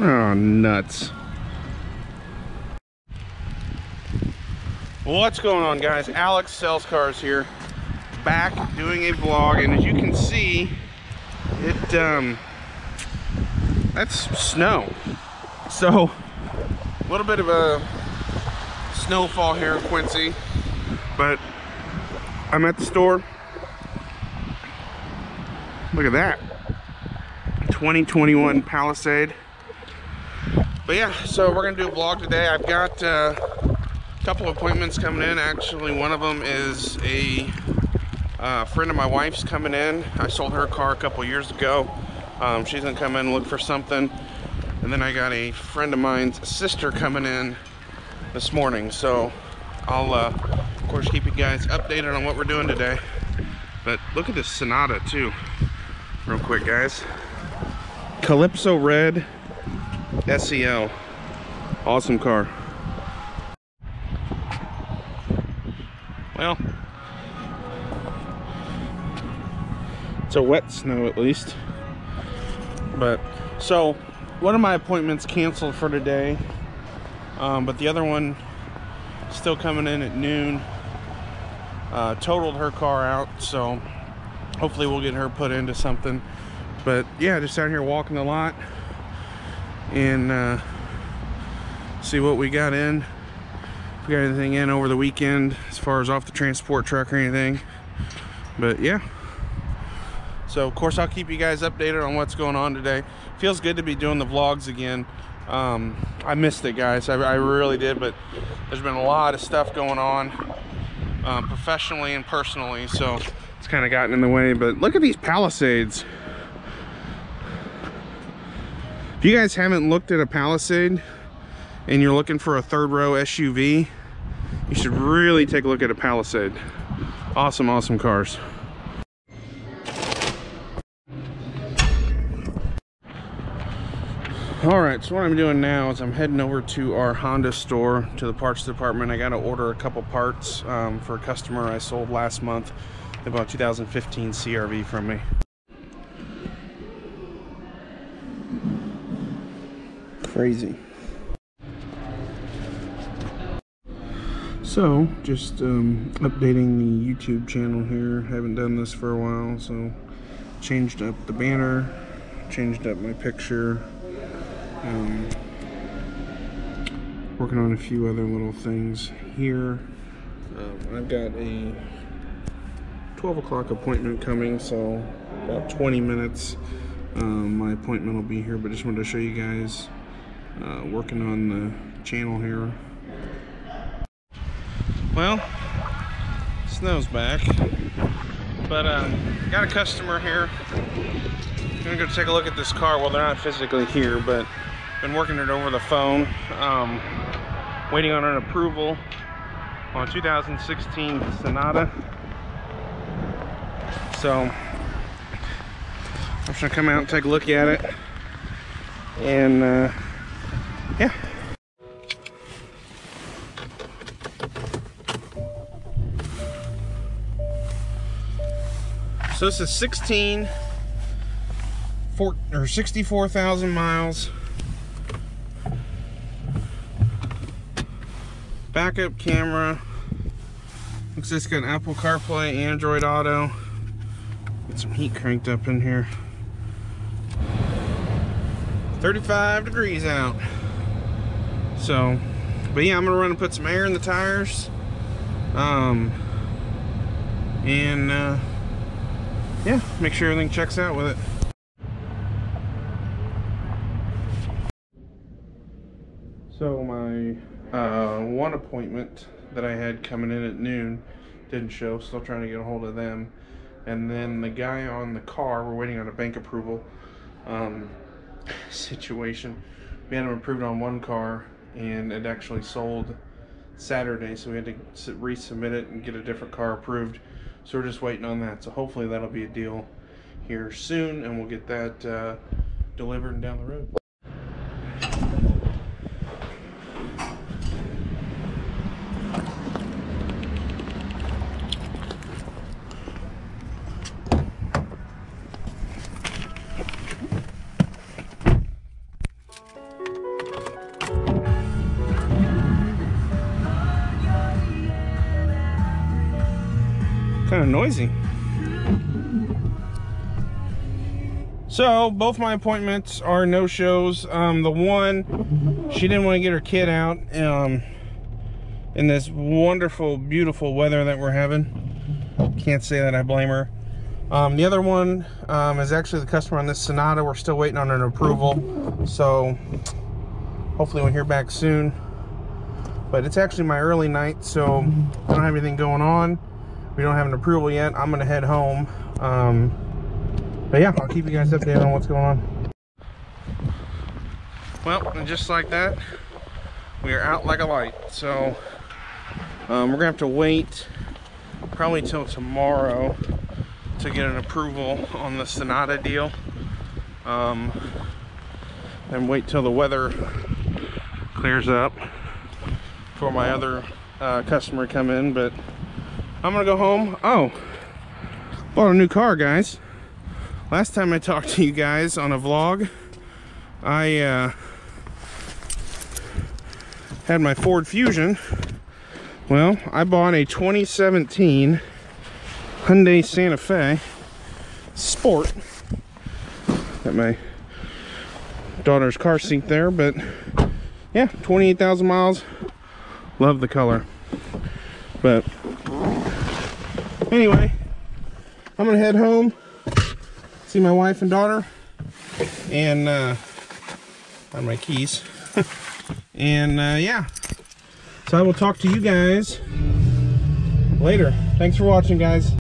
Oh, nuts. What's going on, guys? Alex Sells Cars here, back doing a vlog, and as you can see, it, um, that's snow. So, a little bit of a snowfall here in Quincy, but I'm at the store. Look at that. 2021 Palisade. But yeah, so we're gonna do a vlog today. I've got uh, a couple appointments coming in. Actually, one of them is a uh, friend of my wife's coming in. I sold her car a couple years ago. Um, she's gonna come in and look for something. And then I got a friend of mine's sister coming in this morning. So I'll, uh, of course, keep you guys updated on what we're doing today. But look at this Sonata too, real quick, guys. Calypso Red SEL. Awesome car. Well, it's a wet snow at least. But, so, one of my appointments canceled for today. Um, but the other one still coming in at noon. Uh, totaled her car out, so hopefully we'll get her put into something. But yeah, just out here walking the lot and uh, see what we got in. If we got anything in over the weekend as far as off the transport truck or anything. But yeah. So of course I'll keep you guys updated on what's going on today. Feels good to be doing the vlogs again. Um, I missed it guys, I, I, really did, but there's been a lot of stuff going on um, professionally and personally, so it's kind of gotten in the way. But look at these Palisades. If you guys haven't looked at a Palisade and you're looking for a third row SUV, you should really take a look at a Palisade. Awesome, awesome cars. all right so what i'm doing now is i'm heading over to our honda store to the parts department i got to order a couple parts um, for a customer i sold last month about 2015 crv from me crazy. So just um, updating the youtube channel here. Haven't done this for a while so changed up the banner changed up my picture um, working on a few other little things here. Um, I've got a 12 o'clock appointment coming, so about 20 minutes. Um, my appointment will be here, but just wanted to show you guys uh, working on the channel here. Well, snow's back, but uh, got a customer here. I'm gonna go take a look at this car. Well, they're not physically here, but been working it over the phone. Um, waiting on an approval on 2016 Sonata. So I'm just gonna come out and take a look at it. And uh, yeah. So this is 16 four, or 64,000 miles. backup camera. Looks like it's got an Apple CarPlay, Android Auto. Get some heat cranked up in here. 35 degrees out. So, but yeah, I'm gonna run and put some air in the tires. Um, and uh, yeah, make sure everything checks out with it. So my uh, one appointment that I had coming in at noon didn't show, still trying to get a hold of them. And then the guy on the car, we're waiting on a bank approval um, situation. We had him approved on one car and it actually sold Saturday, so we had to resubmit it and get a different car approved. So we're just waiting on that. So hopefully that'll be a deal here soon and we'll get that uh, delivered and down the road. Kind of noisy. So both my appointments are no shows. Um, the one, she didn't want to get her kid out um, in this wonderful, beautiful weather that we're having. Can't say that I blame her. Um, the other one um, is actually the customer on this Sonata. We're still waiting on an approval. So hopefully we'll hear back soon. But it's actually my early night, so I don't have anything going on. We don't have an approval yet. I'm gonna head home. Um, but yeah, I'll keep you guys updated on what's going on. Well, and just like that, we are out like a light. So um, we're gonna have to wait probably till tomorrow to get an approval on the Sonata deal. Um, and wait till the weather clears up for my other uh, customer to come in. But I'm gonna go home. Oh, bought a new car, guys. Last time I talked to you guys on a vlog, I uh, had my Ford Fusion. Well, I bought a 2017 Hyundai Santa Fe Sport. Got my daughter's car seat there, but yeah, 28,000 miles. Love the color. But anyway, I'm gonna head home see my wife and daughter and uh on my keys. And uh yeah. So i will talk to you guys later. Thanks for watching guys